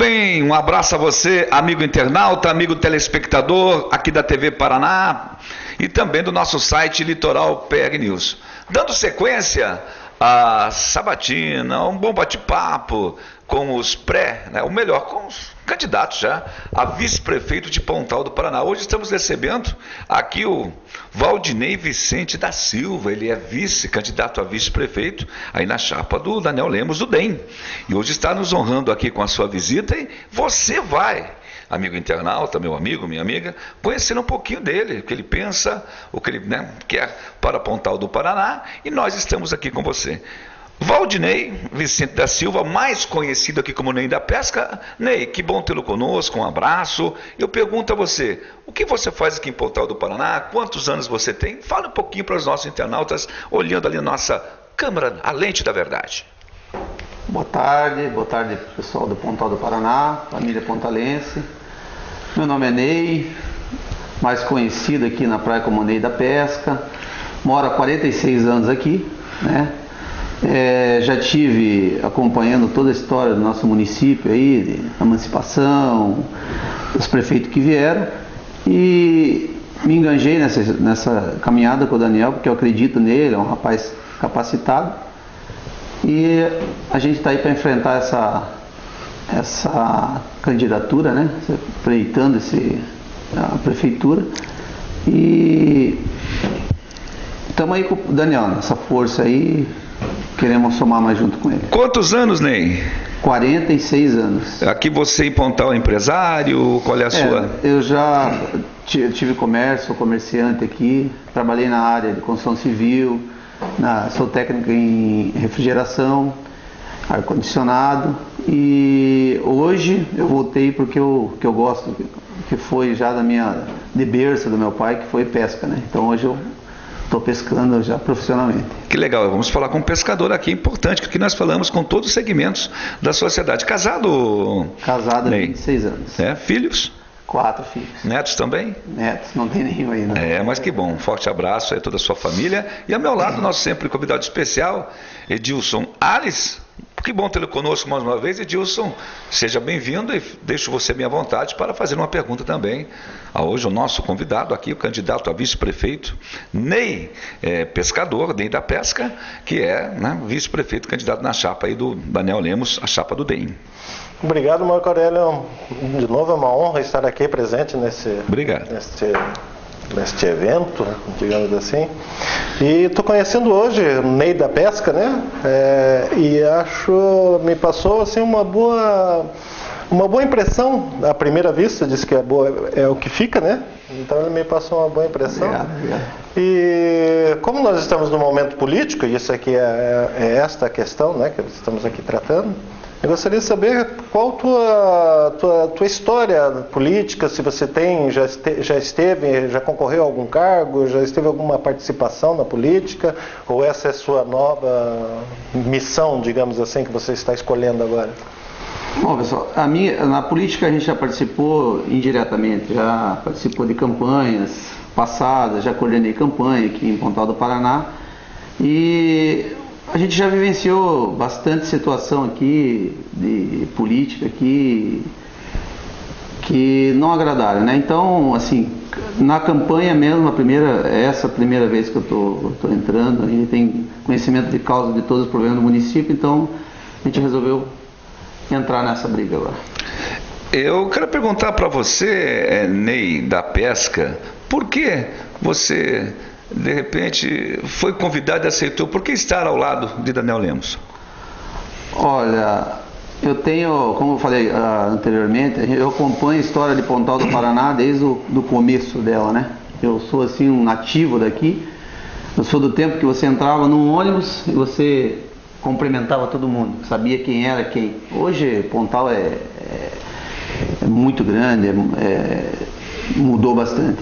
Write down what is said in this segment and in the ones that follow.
Bem, um abraço a você, amigo internauta, amigo telespectador aqui da TV Paraná e também do nosso site Litoral PR News. Dando sequência a sabatina, um bom bate-papo com os pré, né, o melhor, com os candidatos já a vice-prefeito de Pontal do Paraná. Hoje estamos recebendo aqui o Valdinei Vicente da Silva, ele é vice-candidato a vice-prefeito aí na chapa do Daniel Lemos do DEM. E hoje está nos honrando aqui com a sua visita e você vai amigo internauta, meu amigo, minha amiga, conhecer um pouquinho dele, o que ele pensa, o que ele né, quer para Pontal do Paraná, e nós estamos aqui com você. Valdinei Vicente da Silva, mais conhecido aqui como Ney da Pesca. Ney, que bom tê-lo conosco, um abraço. Eu pergunto a você, o que você faz aqui em Pontal do Paraná? Quantos anos você tem? Fala um pouquinho para os nossos internautas, olhando ali a nossa câmera, a lente da verdade. Boa tarde, boa tarde pessoal do Pontal do Paraná, família pontalense. Meu nome é Ney, mais conhecido aqui na praia como Ney da Pesca. Moro há 46 anos aqui, né? É, já tive acompanhando toda a história do nosso município aí, de emancipação, os prefeitos que vieram e me enganjei nessa, nessa caminhada com o Daniel, porque eu acredito nele, é um rapaz capacitado e a gente está aí para enfrentar essa, essa candidatura, né? Pleitando esse, a prefeitura e estamos aí com o Daniel, nessa força aí, queremos somar mais junto com ele. Quantos anos, Ney? 46 anos. Aqui você em Pontal é empresário? Qual é a é, sua? Eu já tive comércio, sou comerciante aqui, trabalhei na área de construção civil, na, sou técnico em refrigeração, ar-condicionado e hoje eu voltei porque eu, que eu gosto, que foi já da minha de berço do meu pai, que foi pesca, né? Então hoje eu Estou pescando já profissionalmente. Que legal, vamos falar com um pescador aqui, importante, porque nós falamos com todos os segmentos da sociedade. Casado? Casado há 26 anos. É, filhos? Quatro filhos. Netos também? Netos, não tem nenhum ainda. É, mas que bom. Um forte abraço a toda a sua família. E ao meu lado, nosso sempre convidado especial, Edilson Alice. Que bom tê-lo conosco mais uma vez, Edilson. Seja bem-vindo e deixo você minha vontade para fazer uma pergunta também a hoje o nosso convidado aqui, o candidato a vice-prefeito, Ney é, Pescador, Ney da Pesca, que é né, vice-prefeito candidato na chapa aí do Daniel Lemos, a chapa do DEM. Obrigado, Marco Aurélio. De novo é uma honra estar aqui presente nesse, Obrigado. nesse neste evento, digamos assim. E estou conhecendo hoje o Ney da Pesca, né? É, e acho, me passou assim uma boa, uma boa impressão à primeira vista, disse que é, boa, é o que fica, né? Então ele me passou uma boa impressão. Obrigado, obrigado. E como nós estamos no momento político, e isso aqui é, é esta a questão, né, que estamos aqui tratando, eu gostaria de saber qual tua, tua, tua história política, se você tem, já, este, já esteve, já concorreu a algum cargo, já esteve alguma participação na política, ou essa é a sua nova missão, digamos assim, que você está escolhendo agora? Bom, pessoal, a minha, na política a gente já participou indiretamente, já participou de campanhas passadas, já coordenei campanha aqui em Pontal do Paraná. E a gente já vivenciou bastante situação aqui de política aqui que não agradaram, né? Então, assim, na campanha mesmo, a primeira, essa primeira vez que eu estou entrando, a gente tem conhecimento de causa de todos os problemas do município, então a gente resolveu entrar nessa briga agora. Eu quero perguntar para você, eh, Ney, da pesca, por que você de repente foi convidado e aceitou. Por que estar ao lado de Daniel Lemos? Olha, eu tenho, como eu falei uh, anteriormente, eu acompanho a história de Pontal do Paraná desde o do começo dela, né? Eu sou assim um nativo daqui. Eu sou do tempo que você entrava num ônibus e você cumprimentava todo mundo, sabia quem era quem. Hoje Pontal é, é, é muito grande, é, é mudou bastante.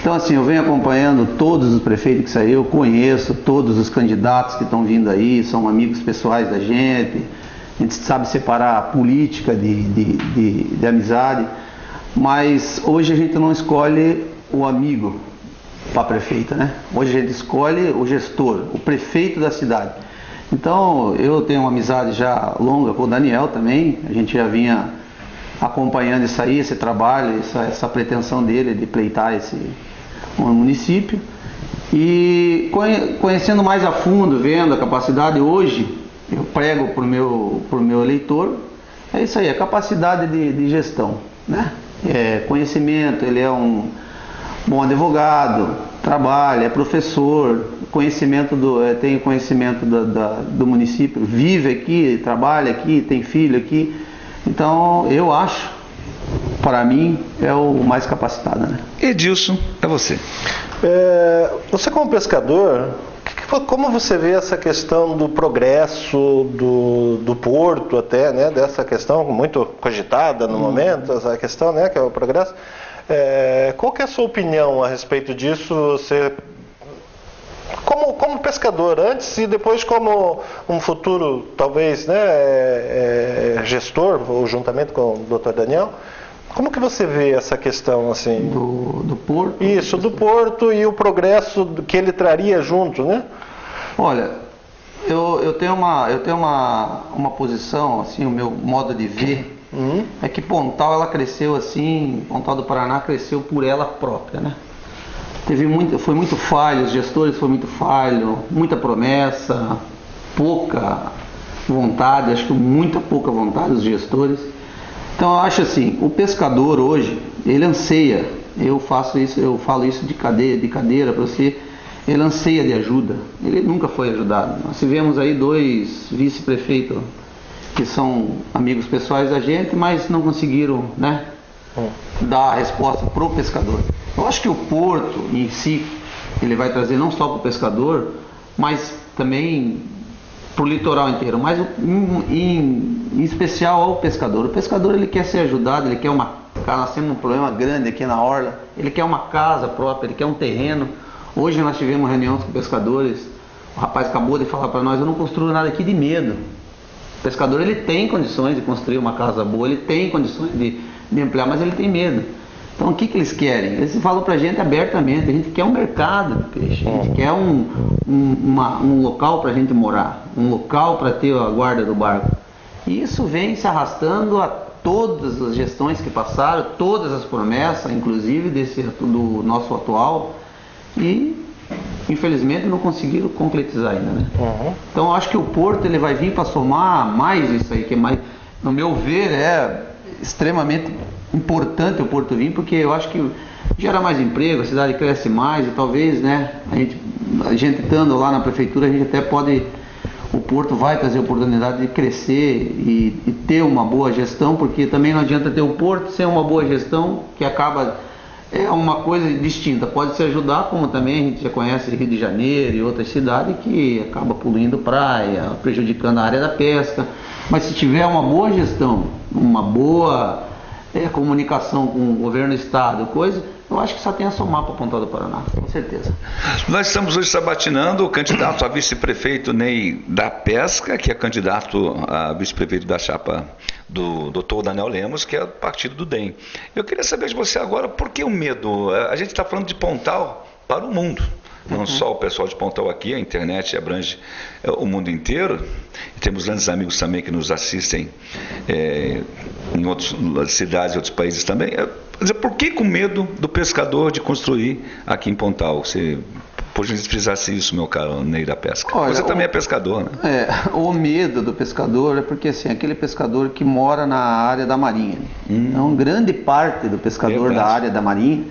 Então, assim, eu venho acompanhando todos os prefeitos que saíram, eu conheço todos os candidatos que estão vindo aí, são amigos pessoais da gente, a gente sabe separar a política de, de, de, de amizade, mas hoje a gente não escolhe o amigo para prefeita, né? Hoje a gente escolhe o gestor, o prefeito da cidade. Então, eu tenho uma amizade já longa com o Daniel também, a gente já vinha acompanhando isso aí, esse trabalho, essa, essa pretensão dele de pleitar esse um município. E conhecendo mais a fundo, vendo a capacidade hoje, eu prego para o meu, pro meu eleitor, é isso aí, a capacidade de, de gestão. Né? É, conhecimento, ele é um bom advogado, trabalha, é professor, conhecimento do, é, tem conhecimento do, da, do município, vive aqui, trabalha aqui, tem filho aqui. Então eu acho, para mim, é o mais capacitado. Né? Edilson, é você. É, você como pescador, como você vê essa questão do progresso do, do porto até, né, dessa questão muito cogitada no hum. momento, essa questão, né, que é o progresso. É, qual é a sua opinião a respeito disso? Você, como, como pescador antes e depois como um futuro, talvez, né, é, é, gestor, ou juntamente com o Dr. Daniel, como que você vê essa questão assim? Do, do porto? Isso, do porto e o progresso que ele traria junto, né? Olha, eu, eu tenho, uma, eu tenho uma, uma posição, assim, o meu modo de ver Uhum. É que Pontal ela cresceu assim, Pontal do Paraná cresceu por ela própria, né? Teve muito, foi muito falho, os gestores foi muito falho, muita promessa, pouca vontade, acho que muita pouca vontade dos gestores. Então eu acho assim, o pescador hoje, ele anseia, eu faço isso, eu falo isso de cadeira, de cadeira para você, ele anseia de ajuda. Ele nunca foi ajudado. Nós tivemos aí dois vice-prefeitos que são amigos pessoais da gente, mas não conseguiram né, hum. dar a resposta para o pescador. Eu acho que o porto em si, ele vai trazer não só para o pescador, mas também para o litoral inteiro, mas em, em, em, especial ao pescador. O pescador ele quer ser ajudado, ele quer uma casa, nós temos um problema grande aqui na orla, ele quer uma casa própria, ele quer um terreno. Hoje nós tivemos reuniões com pescadores, o rapaz acabou de falar para nós, eu não construo nada aqui de medo. O pescador ele tem condições de construir uma casa boa, ele tem condições de, de ampliar, mas ele tem medo. Então o que, que eles querem? Eles falam para a gente abertamente, a gente quer um mercado de peixe, a gente quer um, um, uma, um local para a gente morar, um local para ter a guarda do barco. E isso vem se arrastando a todas as gestões que passaram, todas as promessas, inclusive desse, do nosso atual, e infelizmente não conseguiram concretizar ainda, né? Uhum. Então acho que o Porto ele vai vir para somar mais isso aí, que é mais, no meu ver, é extremamente importante o Porto vir, porque eu acho que gera mais emprego, a cidade cresce mais e talvez, né, a gente, a gente estando lá na prefeitura, a gente até pode, o Porto vai trazer oportunidade de crescer e, e ter uma boa gestão, porque também não adianta ter o Porto sem uma boa gestão, que acaba é uma coisa distinta. Pode se ajudar, como também a gente já conhece Rio de Janeiro e outras cidades que acaba poluindo praia, prejudicando a área da pesca. Mas se tiver uma boa gestão, uma boa é, comunicação com o governo do estado, coisa, eu acho que só tem a somar para a Pontal do Paraná, com certeza. Nós estamos hoje sabatinando o candidato a vice-prefeito Ney da Pesca, que é candidato a vice-prefeito da chapa do doutor Daniel Lemos, que é do partido do DEM. Eu queria saber de você agora, por que o medo? A gente está falando de Pontal para o mundo. Não uhum. só o pessoal de Pontal aqui, a internet abrange é, o mundo inteiro. Temos grandes amigos também que nos assistem é, em outras cidades e outros países também. É, dizer, por que com medo do pescador de construir aqui em Pontal? Você precisasse isso, meu caro Ney da Pesca. Olha, Você também o, é pescador, né? É, o medo do pescador é porque assim, aquele pescador que mora na área da marinha. Hum. Então, grande parte do pescador Verdade. da área da marinha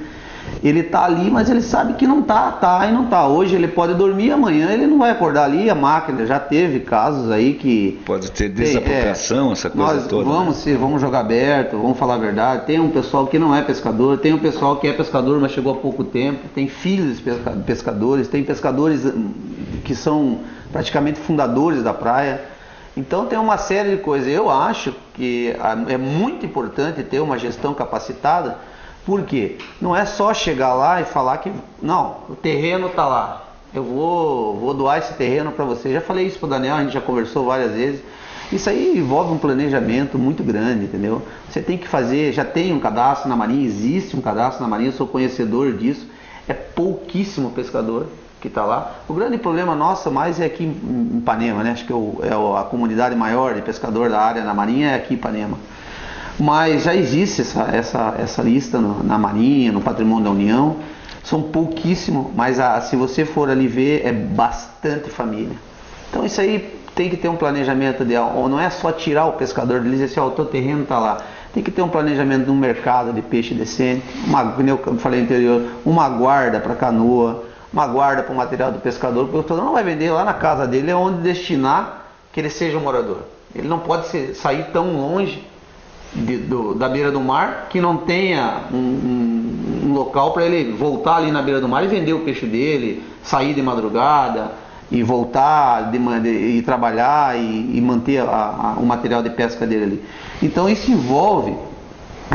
ele tá ali, mas ele sabe que não tá, tá e não tá. Hoje ele pode dormir, amanhã ele não vai acordar ali. A máquina já teve casos aí que. Pode ter desapropriação, é, essa coisa nós toda. Né? Vamos, né? se, vamos jogar aberto, vamos falar a verdade. Tem um pessoal que não é pescador, tem um pessoal que é pescador, mas chegou há pouco tempo, tem filhos de pescadores, tem pescadores hum, que são praticamente fundadores da praia. Então tem uma série de coisas. Eu acho que é muito importante ter uma gestão capacitada por quê? Não é só chegar lá e falar que não, o terreno está lá. Eu vou, vou doar esse terreno para você. Já falei isso para o Daniel, a gente já conversou várias vezes. Isso aí envolve um planejamento muito grande, entendeu? Você tem que fazer, já tem um cadastro na Marinha, existe um cadastro na Marinha, eu sou conhecedor disso. É pouquíssimo pescador que está lá. O grande problema nosso mais é aqui em Ipanema, né? Acho que é, é a comunidade maior de pescador da área na Marinha é aqui em Ipanema. Mas já existe essa, essa, essa lista no, na Marinha, no Patrimônio da União. São pouquíssimo, mas a, se você for ali ver, é bastante família. Então isso aí tem que ter um planejamento de, não é só tirar o pescador dele e dizer assim, ó, oh, o teu terreno está lá. Tem que ter um planejamento de um mercado de peixe decente, uma, como eu falei anterior, uma guarda para canoa, uma guarda para o material do pescador, porque o pescador não vai vender lá na casa dele, é onde destinar que ele seja um morador. Ele não pode ser, sair tão longe de, do, da beira do mar que não tenha um, um, um local para ele voltar ali na beira do mar e vender o peixe dele, sair de madrugada e voltar de, de, e trabalhar e, e manter a, a, o material de pesca dele ali. Então isso envolve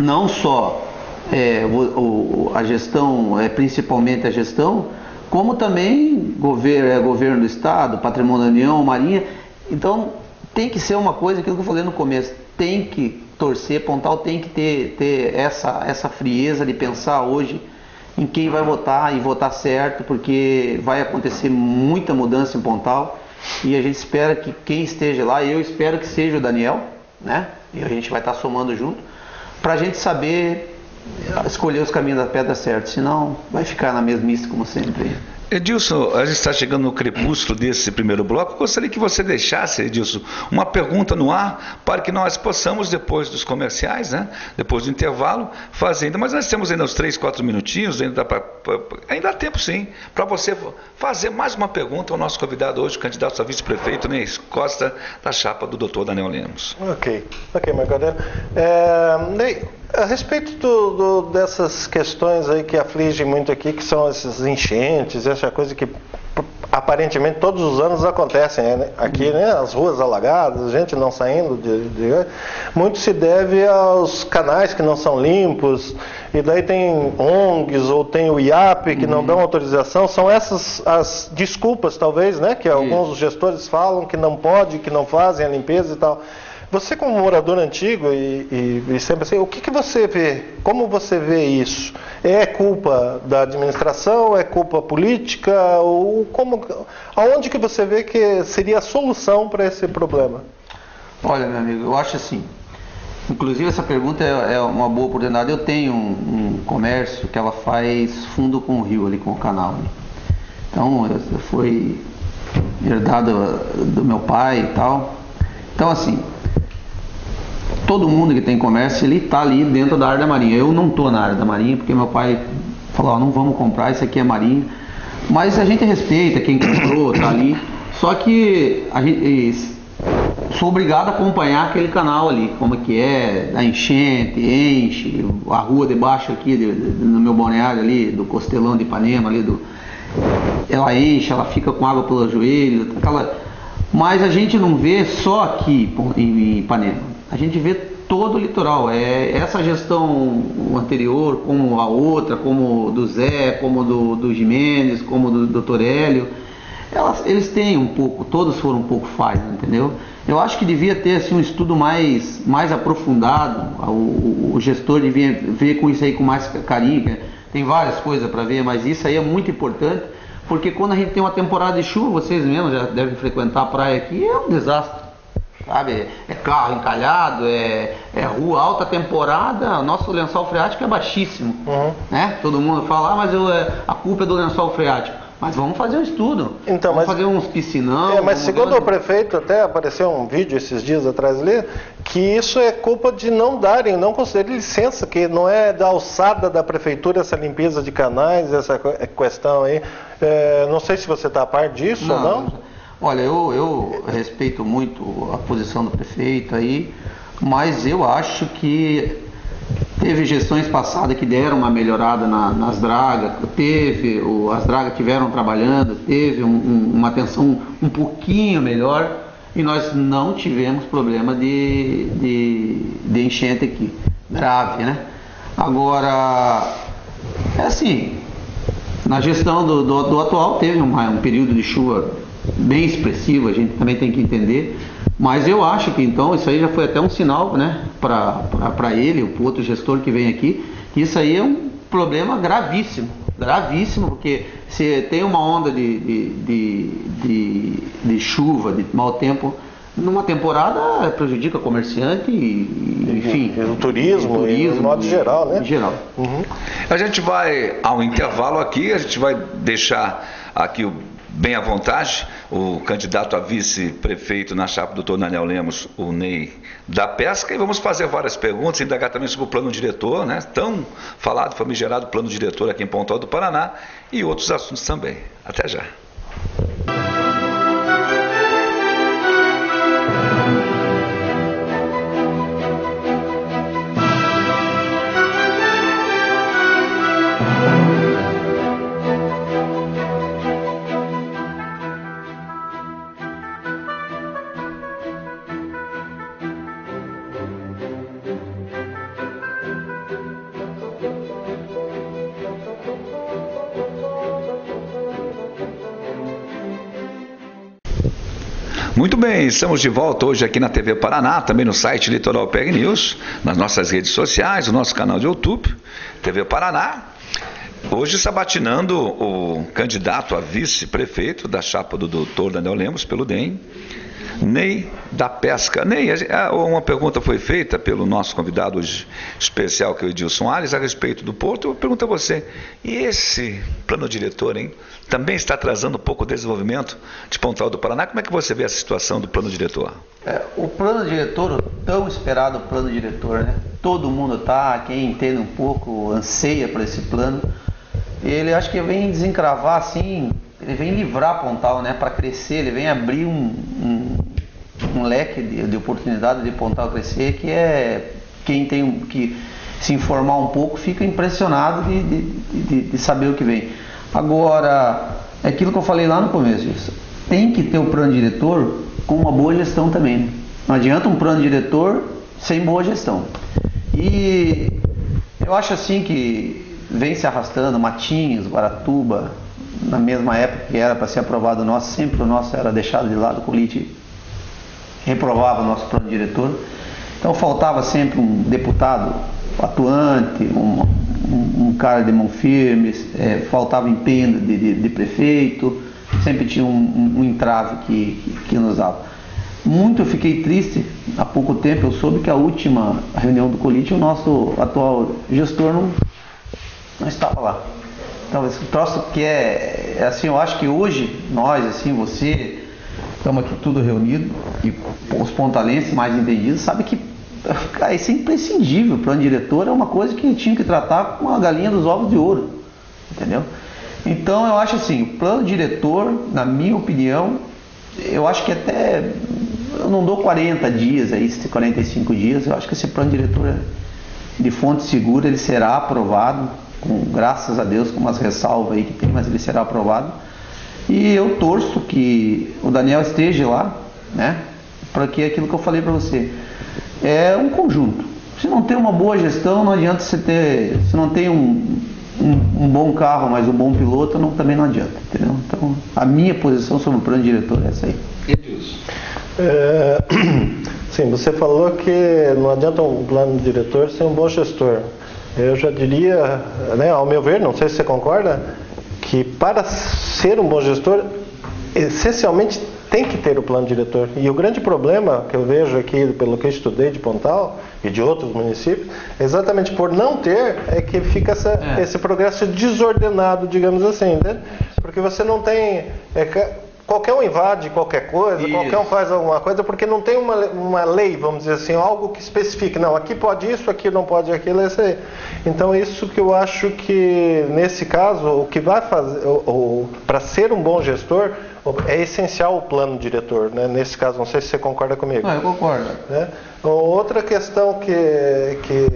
não só é, o, o, a gestão, é, principalmente a gestão, como também governo, é, governo do Estado, patrimônio da União, Marinha. Então tem que ser uma coisa, aquilo que eu falei no começo, tem que torcer, Pontal tem que ter, ter essa, essa frieza de pensar hoje em quem vai votar e votar certo, porque vai acontecer muita mudança em Pontal e a gente espera que quem esteja lá, eu espero que seja o Daniel, né? E a gente vai estar somando junto, para a gente saber escolher os caminhos da pedra certo, senão vai ficar na mesmice como sempre. Edilson, a gente está chegando no crepúsculo desse primeiro bloco. Gostaria que você deixasse, Edilson, uma pergunta no ar para que nós possamos, depois dos comerciais, né, depois do intervalo, fazer ainda. Mas nós temos ainda uns três, quatro minutinhos, ainda, dá pra, pra, ainda há tempo sim, para você fazer mais uma pergunta ao nosso convidado hoje, candidato a vice-prefeito, Ney Costa, da chapa do doutor Daniel Lemos. Ok, ok, Marcadelo. É, Ney, a respeito do, do, dessas questões aí que afligem muito aqui, que são esses enchentes, essa coisa que aparentemente todos os anos acontecem né? aqui, né? As ruas alagadas, gente não saindo de, de, muito se deve aos canais que não são limpos e daí tem ONGs ou tem o IAP que uhum. não dão autorização. São essas as desculpas talvez, né? Que alguns gestores falam que não pode, que não fazem a limpeza e tal. Você como morador antigo e, e, e sempre assim, o que, que você vê? Como você vê isso? É culpa da administração? É culpa política? Ou como, aonde que você vê que seria a solução para esse problema? Olha, meu amigo, eu acho assim. Inclusive essa pergunta é, é uma boa oportunidade. Eu tenho um, um, comércio que ela faz fundo com o rio ali, com o canal. Ali. Então foi herdado do meu pai e tal. Então assim, todo mundo que tem comércio, ele está ali dentro da área da marinha. Eu não estou na área da marinha, porque meu pai falou, oh, não vamos comprar, isso aqui é marinha. Mas a gente respeita quem comprou, está ali. Só que a gente sou obrigado a acompanhar aquele canal ali, como é que é, a enchente, enche, a rua debaixo aqui, de, de, no meu balneário ali, do Costelão de Ipanema ali, do, ela enche, ela fica com água pelo joelho, aquela... mas a gente não vê só aqui em Ipanema a gente vê todo o litoral. É essa gestão anterior, como a outra, como do Zé, como do, do Jimenez, como do Dr. Hélio, elas, eles têm um pouco, todos foram um pouco falhos, entendeu? Eu acho que devia ter assim, um estudo mais, mais aprofundado, o, o, o gestor devia ver com isso aí com mais carinho, tem várias coisas para ver, mas isso aí é muito importante, porque quando a gente tem uma temporada de chuva, vocês mesmos já devem frequentar a praia aqui, é um desastre sabe? É carro encalhado, é, é rua alta temporada, nosso lençol freático é baixíssimo, uhum. né? Todo mundo fala, ah, mas eu, é, a culpa é do lençol freático. Mas vamos fazer um estudo. Então, vamos mas, fazer uns piscinão. É, mas segundo o prefeito, até apareceu um vídeo esses dias atrás ali, que isso é culpa de não darem, não concederem licença, que não é da alçada da prefeitura essa limpeza de canais, essa questão aí. É, não sei se você está a par disso não, ou não. Olha, eu, eu respeito muito a posição do prefeito aí, mas eu acho que teve gestões passadas que deram uma melhorada na, nas dragas, teve, o, as dragas tiveram trabalhando, teve um, um, uma atenção um pouquinho melhor e nós não tivemos problema de, de, de enchente aqui, grave, né? Agora, é assim, na gestão do, do, do atual teve um, um período de chuva bem expressivo, a gente também tem que entender. Mas eu acho que então isso aí já foi até um sinal né, para ele, o outro gestor que vem aqui, que isso aí é um problema gravíssimo. gravíssimo, porque se tem uma onda de, de, de, de, de chuva, de mau tempo, numa temporada prejudica o comerciante e, enfim. E o turismo, o turismo, modo geral, né? Em geral. Uhum. A gente vai ao intervalo aqui, a gente vai deixar aqui o bem à vontade, o candidato a vice-prefeito na chapa do doutor Daniel Lemos, o Ney da Pesca, e vamos fazer várias perguntas, indagar também sobre o plano diretor, né? tão falado, famigerado plano diretor aqui em Pontal do Paraná, e outros assuntos também. Até já. Estamos de volta hoje aqui na TV Paraná, também no site Litoral PEG News, nas nossas redes sociais, no nosso canal de YouTube, TV Paraná. Hoje sabatinando o candidato a vice-prefeito da chapa do doutor Daniel Lemos pelo DEM, Ney da Pesca. Ney, uma pergunta foi feita pelo nosso convidado especial, que é o Edilson Alves, a respeito do Porto. Eu pergunto a você, e esse plano diretor, hein? Também está atrasando um pouco o desenvolvimento de Pontal do Paraná. Como é que você vê a situação do plano diretor? É, o plano diretor, o tão esperado plano diretor, né? Todo mundo tá, quem entende um pouco, anseia por esse plano. Ele acho que vem desencravar assim ele vem livrar Pontal, né, para crescer, ele vem abrir um, um, um leque de, de, oportunidade de Pontal crescer que é quem tem que se informar um pouco fica impressionado de, de, de, de saber o que vem. Agora, é aquilo que eu falei lá no começo, isso. tem que ter o plano diretor com uma boa gestão também. Não adianta um plano diretor sem boa gestão. E eu acho assim que vem se arrastando Matinhos, Guaratuba, na mesma época que era para ser aprovado o nosso, sempre o nosso era deixado de lado, o Colite reprovava o nosso plano diretor. Então faltava sempre um deputado atuante, um, um, um cara de mão firme, é, faltava empenho de, de, de, prefeito, sempre tinha um, um entrave que, que, que, nos dava. Muito eu fiquei triste, há pouco tempo eu soube que a última reunião do Colite, o nosso atual gestor não, não estava lá. Então, esse troço que é, é, assim, eu acho que hoje nós, assim, você, estamos aqui tudo reunido e os pontalenses mais entendidos sabem que cara, isso é imprescindível. O plano diretor é uma coisa que tinha que tratar com a galinha dos ovos de ouro, entendeu? Então, eu acho assim, o plano diretor, na minha opinião, eu acho que até eu não dou 40 dias aí, 45 dias, eu acho que esse plano diretor é de fonte segura ele será aprovado com, graças a Deus, com umas ressalvas aí que tem, mas ele será aprovado. E eu torço que o Daniel esteja lá, né? Para que aquilo que eu falei para você é um conjunto. Se não tem uma boa gestão, não adianta você ter. Se não tem um, um, um bom carro, mas um bom piloto, não, também não adianta. Entendeu? Então, a minha posição sobre o plano diretor é essa aí. É, sim, você falou que não adianta um plano diretor ser um bom gestor. Eu já diria, né, ao meu ver, não sei se você concorda, que para ser um bom gestor, essencialmente tem que ter o plano diretor. E o grande problema que eu vejo aqui, pelo que eu estudei de Pontal e de outros municípios, exatamente por não ter, é que fica essa, é. esse progresso desordenado, digamos assim, né? Porque você não tem. É, qualquer um invade qualquer coisa, isso. qualquer um faz alguma coisa, porque não tem uma, uma lei, vamos dizer assim, algo que especifique, não, aqui pode isso, aqui não pode aquilo, é isso aí. Então isso que eu acho que nesse caso, o que vai fazer, para ser um bom gestor, é essencial o plano diretor, né? nesse caso, não sei se você concorda comigo. Não, eu concordo. Né? Outra questão que, que,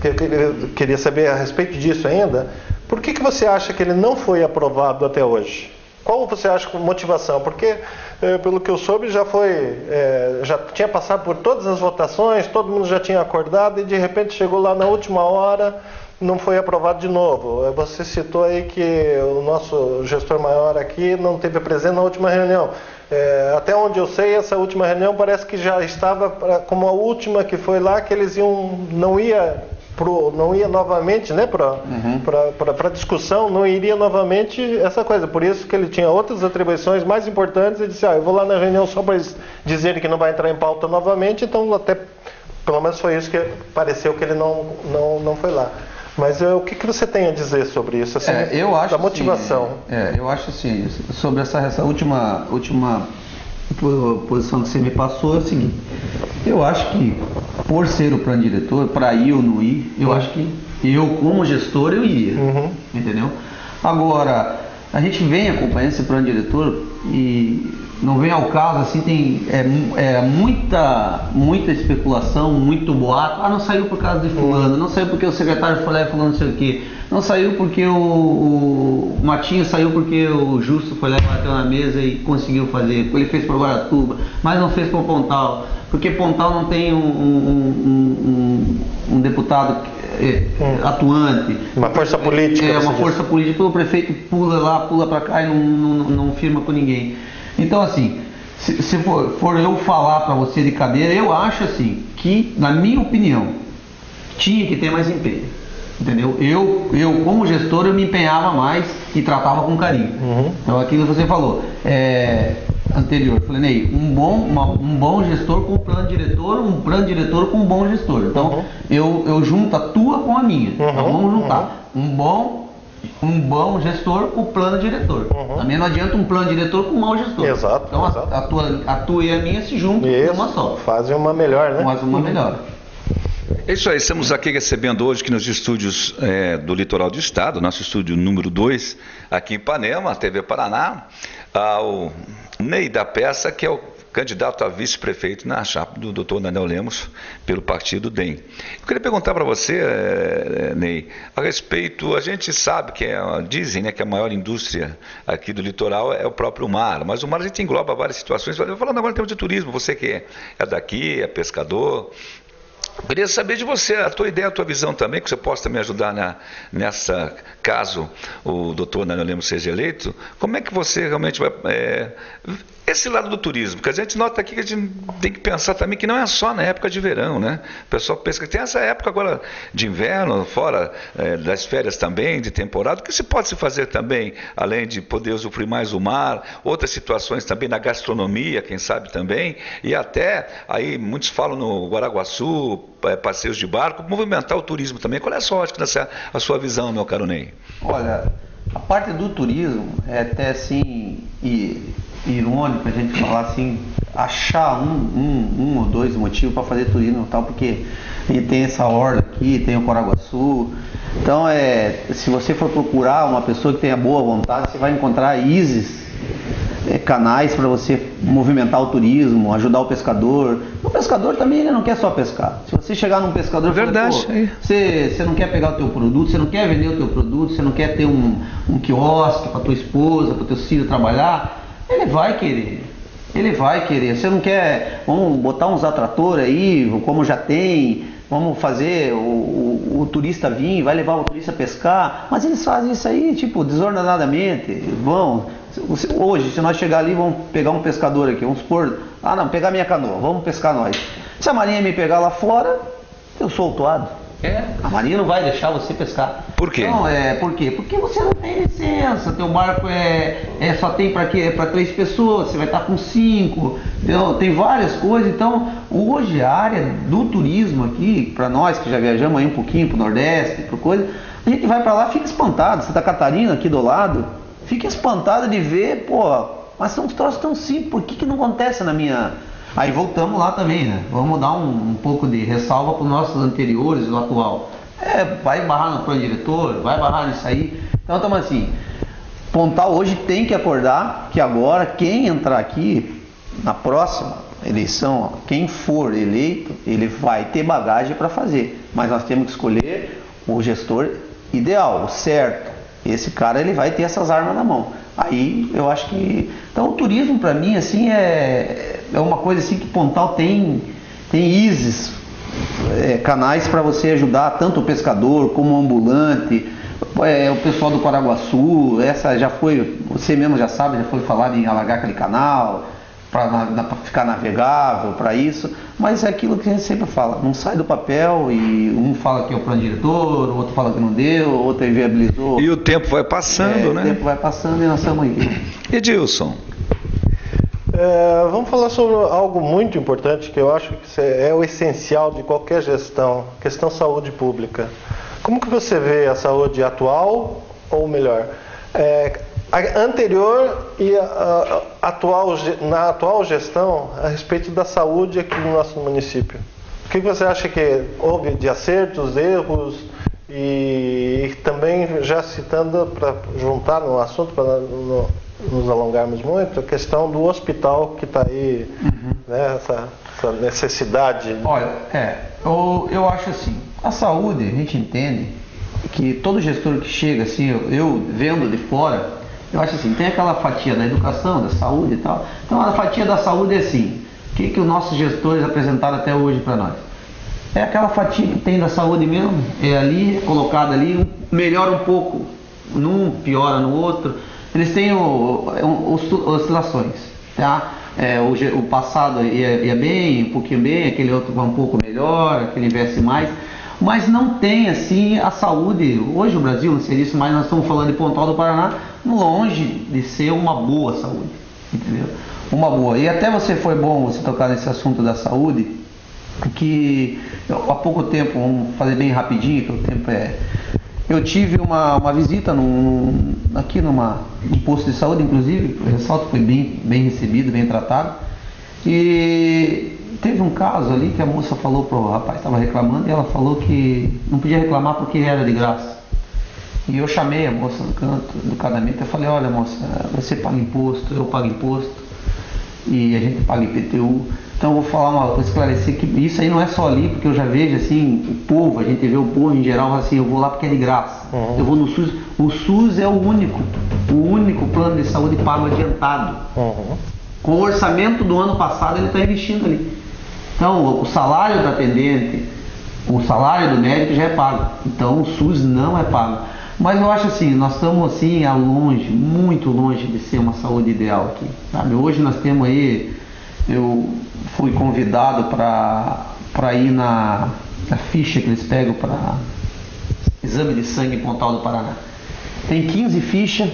que eu queria saber a respeito disso ainda, por que, que você acha que ele não foi aprovado até hoje? Qual você acha a motivação? Porque, é, pelo que eu soube, já foi, é, já tinha passado por todas as votações, todo mundo já tinha acordado e de repente chegou lá na última hora, não foi aprovado de novo. É, você citou aí que o nosso gestor maior aqui não teve presente na última reunião. É, até onde eu sei, essa última reunião parece que já estava como a última que foi lá, que eles iam, não ia pro, não ia novamente, né, para uhum. discussão, não iria novamente essa coisa. Por isso que ele tinha outras atribuições mais importantes e disse, ah, eu vou lá na reunião só para dizer que não vai entrar em pauta novamente, então até pelo menos foi isso que pareceu que ele não, não, não foi lá. Mas uh, o que, que você tem a dizer sobre isso? Assim, é, eu acho da motivação. Assim, é, eu acho assim, sobre essa, essa última, última posição que você me passou é o seguinte. Eu acho que por ser o plano diretor, para ir ou não ir, eu uhum. acho que eu como gestor eu iria. Uhum. Entendeu? Agora, a gente vem acompanhando esse plano diretor e não vem ao caso, assim, tem é, é, muita, muita especulação, muito boato. Ah, não saiu por causa de fulano, não saiu porque o secretário foi lá e falou não sei o quê. Não saiu porque o, o Matinho saiu porque o Justo foi lá e bateu na mesa e conseguiu fazer. Ele fez para Guaratuba, mas não fez para Pontal. Porque Pontal não tem um, um, um, um deputado é, atuante. Uma força política. É, uma força diz. política. O prefeito pula lá, pula para cá e não, não, não firma com ninguém. Então, assim, se, se for, for, eu falar para você de cadeira, eu acho assim que, na minha opinião, tinha que ter mais empenho. Entendeu? Eu, eu como gestor, eu me empenhava mais e tratava com carinho. Uhum. Então, aquilo que você falou. É, anterior, falei, Ney, um bom, uma, um bom gestor com um plano diretor, um plano diretor com um bom gestor. Então, uhum. eu, eu junto a tua com a minha. Então, uhum. Então, vamos juntar. Um bom um bom gestor com o plano diretor. Uhum. Também não adianta um plano diretor com um mau gestor. Exato. Então exato. A, a, tua, a tua e a minha se juntam Isso, uma só. Fazem uma melhor, né? Fazem uma uhum. melhor. É isso aí, estamos aqui recebendo hoje aqui nos estúdios é, do Litoral do Estado, nosso estúdio número 2, aqui em Ipanema, TV Paraná, ao Ney da Peça, que é o candidato a vice-prefeito na chapa do doutor Daniel Lemos, pelo partido DEM. Eu queria perguntar para você, eh, Ney, a respeito, a gente sabe que é, dizem né, que a maior indústria aqui do litoral é o próprio mar, mas o mar a gente engloba várias situações. Falando agora em termos de turismo, você que é daqui, é pescador, queria saber de você, a tua ideia, a tua visão também, que você possa me ajudar na, nessa, caso o doutor Daniel Lemos seja eleito, como é que você realmente vai é, esse lado do turismo, porque a gente nota aqui que a gente tem que pensar também que não é só na época de verão, né? O pessoal pensa que tem essa época agora de inverno, fora é, das férias também, de temporada, o que se pode se fazer também, além de poder usufruir mais o mar, outras situações também na gastronomia, quem sabe também, e até aí muitos falam no Guaraguaçu, passeios de barco, movimentar o turismo também. Qual é a sua ótica, a sua visão, meu caro Ney? Olha, a parte do turismo é até assim, e irônico a gente falar assim, achar um, um, um ou dois motivos para fazer turismo tal, porque tem essa orla aqui, tem o Coraguaçu. Então, é, se você for procurar uma pessoa que tenha boa vontade, você vai encontrar ISIS, é, canais para você movimentar o turismo, ajudar o pescador. O pescador também ele não quer só pescar. Se você chegar num pescador e falar, você, você não quer pegar o teu produto, você não quer vender o teu produto, você não quer ter um, um quiosque para tua esposa, para teu filho trabalhar, ele vai querer. Ele vai querer. Você não quer, vamos botar uns atratores aí, como já tem, vamos fazer o, o, o, turista vir, vai levar o turista a pescar, mas eles fazem isso aí, tipo, desordenadamente. Vão. Hoje, se nós chegar ali, vamos pegar um pescador aqui, vamos supor, ah não, pegar minha canoa, vamos pescar nós. Se a marinha me pegar lá fora, eu sou autuado. É, a marinha não vai deixar você pescar. Por quê? Não, é, por quê? Porque você não tem licença, teu barco é, é só tem para quê? Para três pessoas, você vai estar com cinco, então, tem várias coisas. Então, hoje a área do turismo aqui, para nós que já viajamos aí um pouquinho para o Nordeste, para coisa, a gente vai para lá fica espantado. Santa Catarina aqui do lado, fica espantado de ver, pô, mas são uns troços tão simples, por que, que não acontece na minha Aí voltamos lá também, né? Vamos dar um, um pouco de ressalva para os nossos anteriores e o atual. É, vai barrar no plano diretor, vai barrar nisso aí. Então estamos assim, Pontal hoje tem que acordar que agora quem entrar aqui na próxima eleição, quem for eleito, ele vai ter bagagem para fazer. Mas nós temos que escolher o gestor ideal, o certo. Esse cara ele vai ter essas armas na mão. Aí eu acho que. Então o turismo para mim assim é, é uma coisa assim que Pontal tem, tem ISIS, é, canais para você ajudar tanto o pescador como o ambulante, é, o pessoal do Paraguaçu, essa já foi, você mesmo já sabe, já foi falado em alagar aquele canal. Para ficar navegável, para isso, mas é aquilo que a gente sempre fala, não sai do papel e um fala que é o plano diretor, o outro fala que não deu, o outro inviabilizou. E o tempo vai passando, é, né? O tempo vai passando e nós estamos aí. Edilson. É, vamos falar sobre algo muito importante que eu acho que é o essencial de qualquer gestão, questão saúde pública. Como que você vê a saúde atual, ou melhor, é, anterior e a, a, atual, na atual gestão a respeito da saúde aqui no nosso município? O que você acha que houve de acertos, erros e, e também já citando para juntar no assunto para no, nos alongarmos muito a questão do hospital que está aí, uhum. né, essa, essa, necessidade. Olha, é, eu, eu acho assim, a saúde a gente entende que todo gestor que chega assim, eu, eu vendo de fora eu acho assim, tem aquela fatia da educação, da saúde e tal. Então a fatia da saúde é assim, o que, que os nossos gestores apresentaram até hoje para nós? É aquela fatia que tem da saúde mesmo, é ali, é colocada ali, melhora um pouco num, piora no outro. Eles têm o, é o, oscilações, tá? É, o, o, passado ia, ia bem, um pouquinho bem, aquele outro vai um pouco melhor, aquele investe mais mas não tem assim a saúde. Hoje o Brasil não seria isso, mas nós estamos falando de Pontal do Paraná, longe de ser uma boa saúde, entendeu? Uma boa. E até você foi bom você tocar nesse assunto da saúde, que há pouco tempo, vamos fazer bem rapidinho, que o tempo é. Eu tive uma, uma visita num, aqui numa, num posto de saúde, inclusive, o ressalto foi bem, bem recebido, bem tratado. E teve um caso ali que a moça falou pro rapaz, estava reclamando, e ela falou que não podia reclamar porque era de graça. E eu chamei a moça no canto do casamento e falei, olha moça, você paga imposto, eu pago imposto, e a gente paga IPTU. Então eu vou falar uma, vou esclarecer que isso aí não é só ali, porque eu já vejo assim, o povo, a gente vê o povo em geral assim, eu vou lá porque é de graça. Uhum. Eu vou no SUS. O SUS é o único, o único plano de saúde pago adiantado. Uhum. Com o orçamento do ano passado ele está investindo ali. Então, o salário da atendente, o salário do médico já é pago. Então, o SUS não é pago. Mas eu acho assim, nós estamos assim a longe, muito longe de ser uma saúde ideal aqui. Sabe? Hoje nós temos aí, eu fui convidado para ir na, na ficha que eles pegam para exame de sangue em Pontal do Paraná. Tem 15 fichas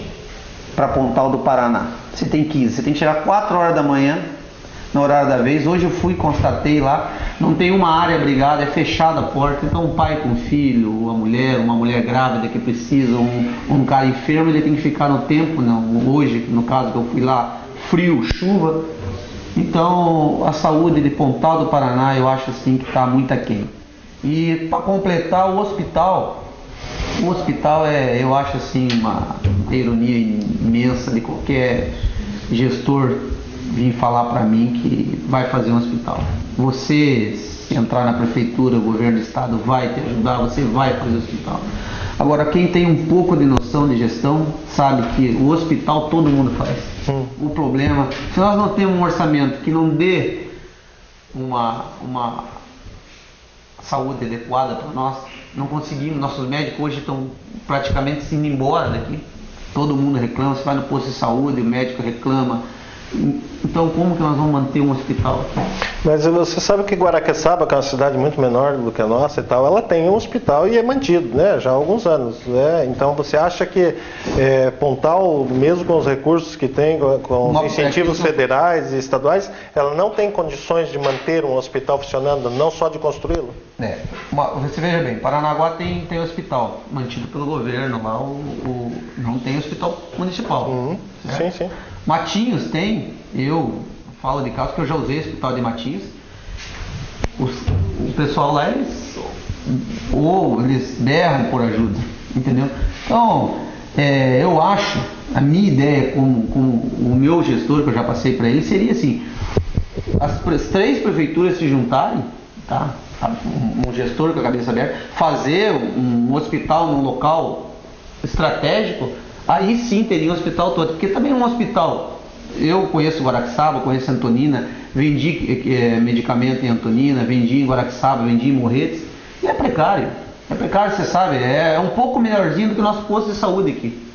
para Pontal do Paraná. Você tem 15, você tem que chegar 4 horas da manhã no horário da vez. Hoje eu fui constatei lá, não tem uma área abrigada, é fechada a porta. Então um pai com filho, uma mulher, uma mulher grávida que precisa, um, um cara enfermo, ele tem que ficar no tempo, não, hoje, no caso que eu fui lá, frio, chuva. Então a saúde de Pontal do Paraná eu acho assim que está muito aquém. E para completar o hospital, o hospital é, eu acho assim, uma, uma ironia imensa de qualquer gestor vir falar para mim que vai fazer um hospital. Você, se entrar na prefeitura, o governo do estado vai te ajudar, você vai fazer o hospital. Agora, quem tem um pouco de noção de gestão sabe que o hospital todo mundo faz. Hum. O problema, se nós não temos um orçamento que não dê uma, uma saúde adequada para nós, não conseguimos. Nossos médicos hoje estão praticamente indo embora daqui. Todo mundo reclama, você vai no posto de saúde, o médico reclama, então, como que nós vamos manter um hospital aqui? Mas você sabe que Guaraqueçaba, que é uma cidade muito menor do que a nossa e tal, ela tem um hospital e é mantido, né? Já há alguns anos. Né? Então, você acha que é, Pontal, mesmo com os recursos que tem, com os incentivos federais e estaduais, ela não tem condições de manter um hospital funcionando, não só de construí-lo? É. Você veja bem, Paranaguá tem, tem hospital mantido pelo governo lá, o, o não tem hospital municipal. Uhum. Sim, sim. Matinhos tem, eu falo de caso que eu já usei o hospital de Matinhos. Os, o pessoal lá, eles, ou eles berram por ajuda, entendeu? Então, é, eu acho, a minha ideia como, como o meu gestor, que eu já passei para ele, seria assim, as, as, três prefeituras se juntarem, tá? um gestor com a cabeça aberta, fazer um hospital num local estratégico Aí sim teria um hospital todo, porque também um hospital, eu conheço Guaraxaba, conheço Antonina, vendi é, medicamento em Antonina, vendi em Guaraxaba, vendi em Morretes, e é precário. É precário, você sabe, é um pouco melhorzinho do que o nosso posto de saúde aqui.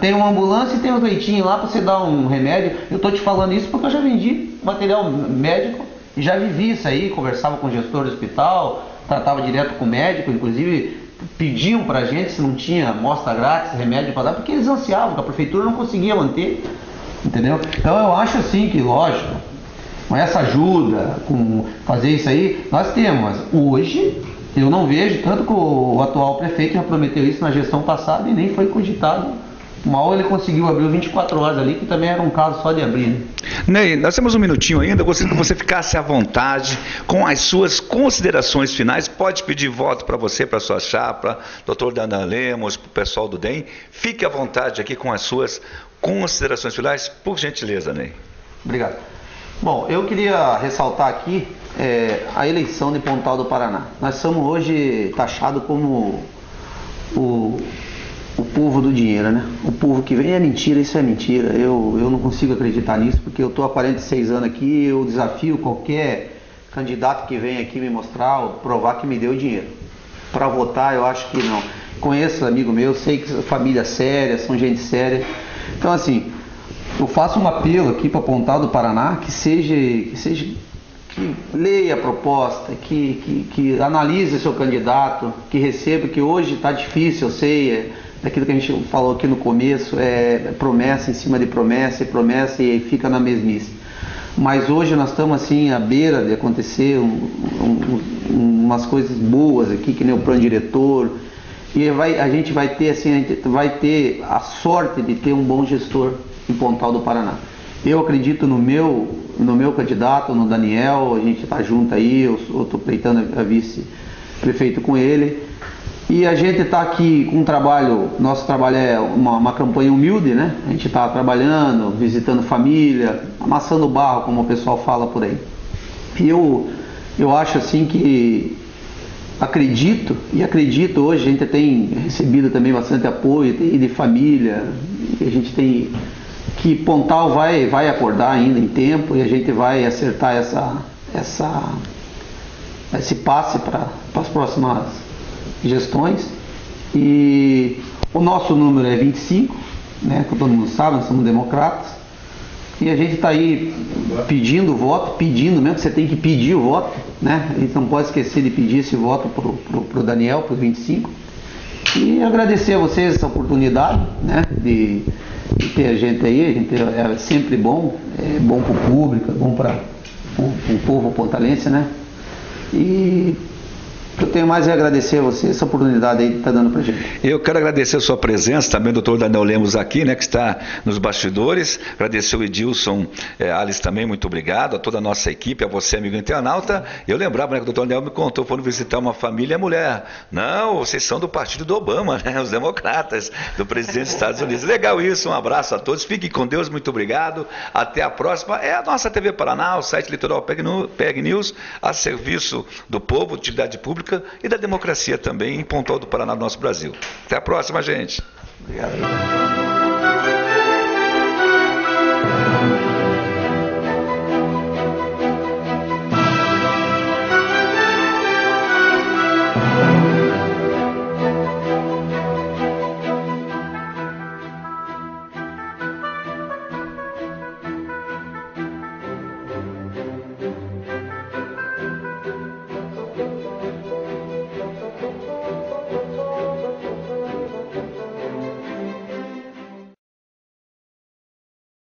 Tem uma ambulância e tem um leitinho lá para você dar um remédio. Eu estou te falando isso porque eu já vendi material médico e já vivi isso aí, conversava com o gestor do hospital, tratava direto com o médico, inclusive pediam para a gente se não tinha amostra grátis, remédio para dar, porque eles ansiavam, que a prefeitura não conseguia manter, entendeu? Então eu acho assim que, lógico, com essa ajuda, com fazer isso aí, nós temos. Hoje eu não vejo, tanto que o atual prefeito já prometeu isso na gestão passada e nem foi cogitado Mal ele conseguiu abrir 24 horas ali, que também era um caso só de abrir. Né? Ney, nós temos um minutinho ainda. Eu gostaria que você ficasse à vontade com as suas considerações finais. Pode pedir voto para você, para sua chapa, doutor Dana Lemos, para o pessoal do DEM. Fique à vontade aqui com as suas considerações finais, por gentileza, Ney. Obrigado. Bom, eu queria ressaltar aqui é, a eleição de Pontal do Paraná. Nós somos hoje taxados como o o povo do dinheiro, né? O povo que vem é mentira, isso é mentira. Eu, eu não consigo acreditar nisso, porque eu estou há 46 anos aqui eu desafio qualquer candidato que vem aqui me mostrar, provar que me deu dinheiro. Para votar, eu acho que não. Conheço amigo meu, sei que família séria, são gente séria. Então, assim, eu faço um apelo aqui para Pontal do Paraná que seja, que seja que leia a proposta, que, que, que analise seu candidato, que receba, que hoje está difícil, eu sei, é, daquilo que a gente falou aqui no começo, é promessa em cima de promessa e promessa e fica na mesmice. Mas hoje nós estamos assim à beira de acontecer um, um, umas coisas boas aqui, que nem o plano diretor. E vai, a gente vai ter assim, vai ter a sorte de ter um bom gestor em Pontal do Paraná. Eu acredito no meu, no meu candidato, no Daniel, a gente está junto aí, eu estou pleitando a vice-prefeito com ele. E a gente está aqui com um trabalho, nosso trabalho é uma, uma campanha humilde, né? A gente está trabalhando, visitando família, amassando barro, como o pessoal fala por aí. E eu, eu acho assim que acredito, e acredito hoje, a gente tem recebido também bastante apoio de família, a gente tem que Pontal vai, vai acordar ainda em tempo e a gente vai acertar essa, essa, esse passe para as próximas gestões. E o nosso número é 25, né, que todo mundo sabe, nós somos democratas. E a gente está aí pedindo voto, pedindo mesmo, você tem que pedir o voto, né? A gente não pode esquecer de pedir esse voto para o Daniel, para os 25. E agradecer a vocês essa oportunidade, né? De, de ter a gente aí, a gente é sempre bom, é bom para o público, é bom para o povo pontalense, né? E eu tenho mais a agradecer a você essa oportunidade aí que está dando para gente. Eu quero agradecer a sua presença, também o doutor Daniel Lemos aqui, né, que está nos bastidores. Agradecer o Edilson é, Alice também, muito obrigado. A toda a nossa equipe, a você, amigo internauta. Eu lembrava né, que o doutor Daniel me contou, quando visitar uma família mulher. Não, vocês são do partido do Obama, né, os democratas, do presidente dos Estados Unidos. Legal isso, um abraço a todos. Fiquem com Deus, muito obrigado. Até a próxima. É a nossa TV Paraná, o site Litoral PEG News, a serviço do povo, utilidade pública e da democracia também em Pontal do Paraná, no nosso Brasil. Até a próxima, gente. Obrigado.